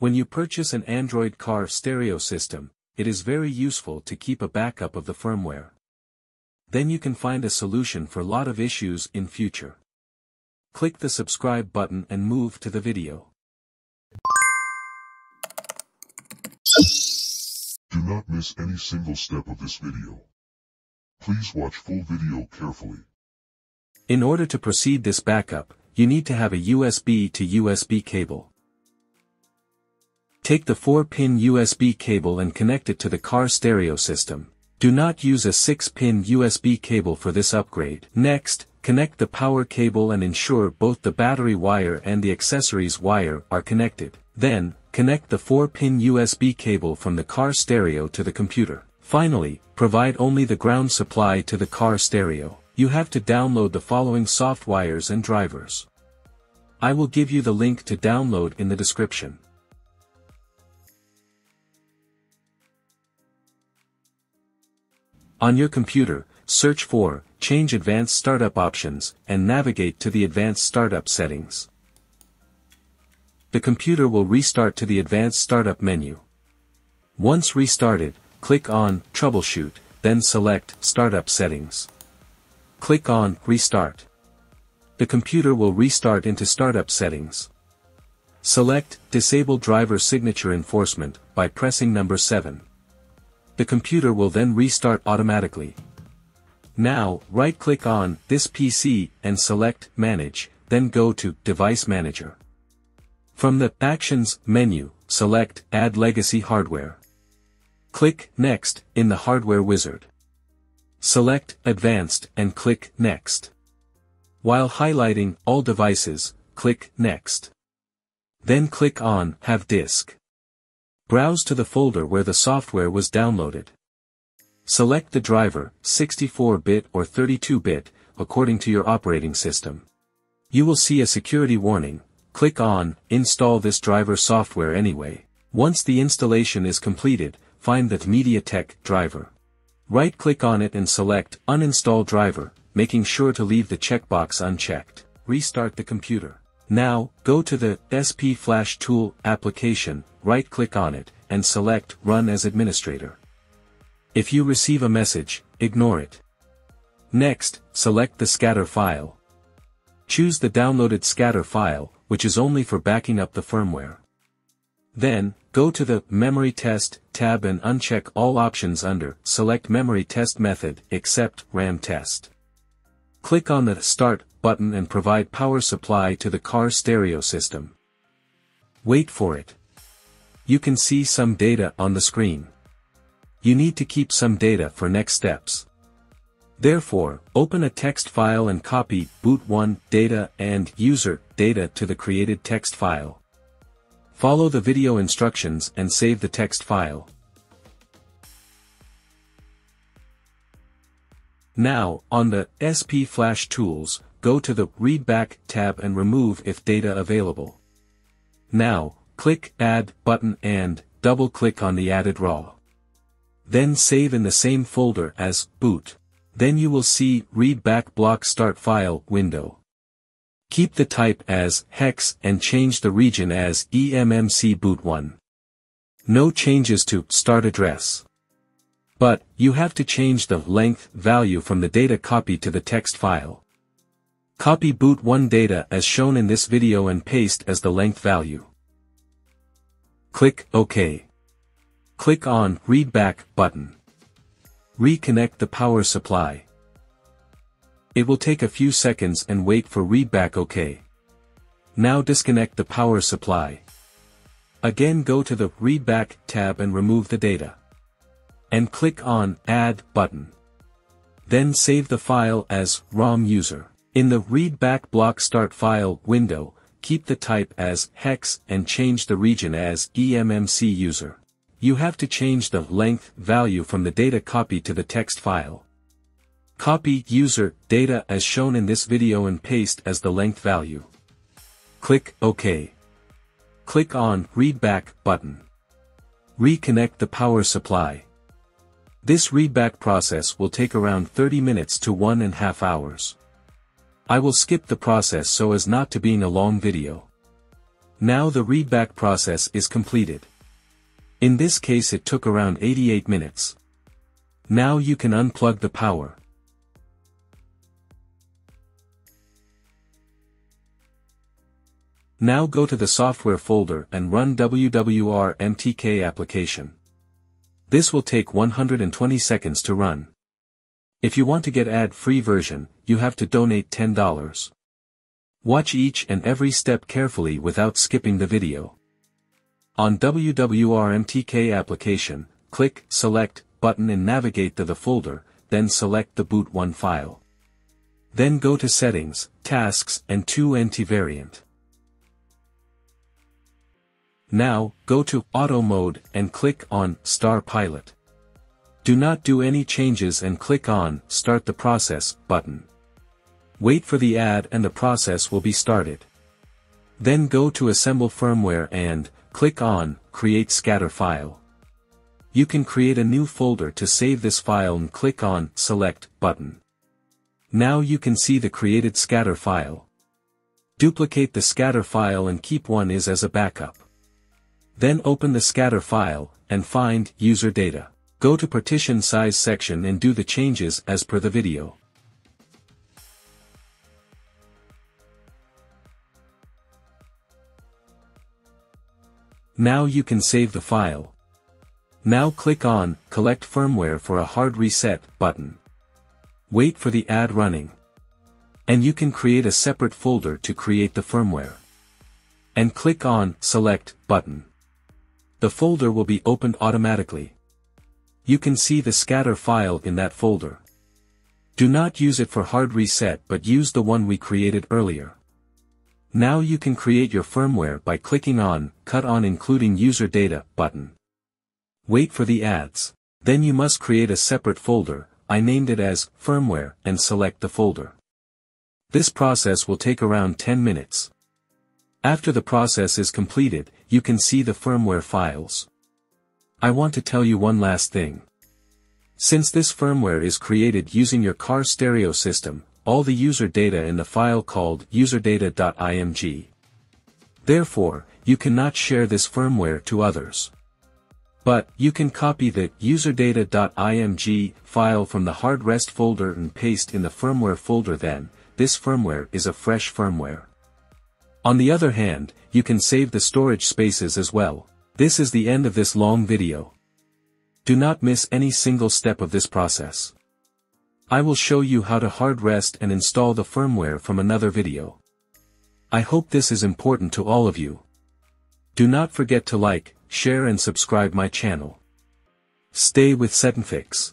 When you purchase an Android car stereo system, it is very useful to keep a backup of the firmware. Then you can find a solution for a lot of issues in future. Click the subscribe button and move to the video. Do not miss any single step of this video. Please watch full video carefully. In order to proceed this backup, you need to have a USB to USB cable. Take the 4-pin USB cable and connect it to the car stereo system. Do not use a 6-pin USB cable for this upgrade. Next, connect the power cable and ensure both the battery wire and the accessories wire are connected. Then, connect the 4-pin USB cable from the car stereo to the computer. Finally, provide only the ground supply to the car stereo. You have to download the following soft wires and drivers. I will give you the link to download in the description. On your computer, search for, change advanced startup options, and navigate to the advanced startup settings. The computer will restart to the advanced startup menu. Once restarted, click on Troubleshoot, then select Startup Settings. Click on Restart. The computer will restart into startup settings. Select Disable Driver Signature Enforcement by pressing number 7 the computer will then restart automatically. Now, right-click on this PC and select Manage, then go to Device Manager. From the Actions menu, select Add Legacy Hardware. Click Next in the Hardware Wizard. Select Advanced and click Next. While highlighting All Devices, click Next. Then click on Have Disk. Browse to the folder where the software was downloaded. Select the driver, 64-bit or 32-bit, according to your operating system. You will see a security warning, click on, install this driver software anyway. Once the installation is completed, find the MediaTek driver. Right-click on it and select Uninstall driver, making sure to leave the checkbox unchecked. Restart the computer. Now, go to the SP Flash Tool application, right-click on it, and select Run as Administrator. If you receive a message, ignore it. Next, select the scatter file. Choose the downloaded scatter file, which is only for backing up the firmware. Then, go to the Memory Test tab and uncheck all options under Select Memory Test Method except RAM Test. Click on the Start button and provide power supply to the car stereo system. Wait for it. You can see some data on the screen. You need to keep some data for next steps. Therefore, open a text file and copy boot1 data and user data to the created text file. Follow the video instructions and save the text file. Now, on the SP Flash Tools, go to the Read Back tab and remove if data available. Now, click Add button and double-click on the added RAW. Then save in the same folder as boot. Then you will see Read Back Block Start File window. Keep the type as hex and change the region as eMMC boot1. No changes to start address. But, you have to change the length value from the data copy to the text file. Copy boot1 data as shown in this video and paste as the length value. Click OK. Click on Read Back button. Reconnect the power supply. It will take a few seconds and wait for readback OK. Now disconnect the power supply. Again go to the Readback tab and remove the data and click on Add button. Then save the file as ROM user. In the Read Back Block Start File window, keep the type as hex and change the region as eMMC user. You have to change the length value from the data copy to the text file. Copy user data as shown in this video and paste as the length value. Click OK. Click on Read Back button. Reconnect the power supply. This readback process will take around 30 minutes to one and a half hours. I will skip the process so as not to being a long video. Now the readback process is completed. In this case it took around 88 minutes. Now you can unplug the power. Now go to the software folder and run WWR MTK application. This will take 120 seconds to run. If you want to get ad-free version, you have to donate $10. Watch each and every step carefully without skipping the video. On WWRMTK application, click Select button and navigate to the folder, then select the boot 1 file. Then go to Settings, Tasks and 2NT variant. Now, go to Auto Mode and click on Star Pilot. Do not do any changes and click on Start the Process button. Wait for the ad and the process will be started. Then go to Assemble Firmware and, Click on, Create Scatter File. You can create a new folder to save this file and click on, Select, button. Now you can see the created scatter file. Duplicate the scatter file and keep one is as a backup. Then open the scatter file, and find, user data. Go to partition size section and do the changes as per the video. Now you can save the file. Now click on Collect Firmware for a Hard Reset button. Wait for the ad running. And you can create a separate folder to create the firmware. And click on Select button. The folder will be opened automatically. You can see the scatter file in that folder. Do not use it for hard reset but use the one we created earlier. Now you can create your firmware by clicking on, Cut on Including User Data button. Wait for the ads. Then you must create a separate folder, I named it as, Firmware, and select the folder. This process will take around 10 minutes. After the process is completed, you can see the firmware files. I want to tell you one last thing. Since this firmware is created using your car stereo system, all the user data in the file called userdata.img. Therefore, you cannot share this firmware to others. But, you can copy the userdata.img file from the hard rest folder and paste in the firmware folder then, this firmware is a fresh firmware. On the other hand, you can save the storage spaces as well. This is the end of this long video. Do not miss any single step of this process. I will show you how to hard rest and install the firmware from another video. I hope this is important to all of you. Do not forget to like, share and subscribe my channel. Stay with Setnfix.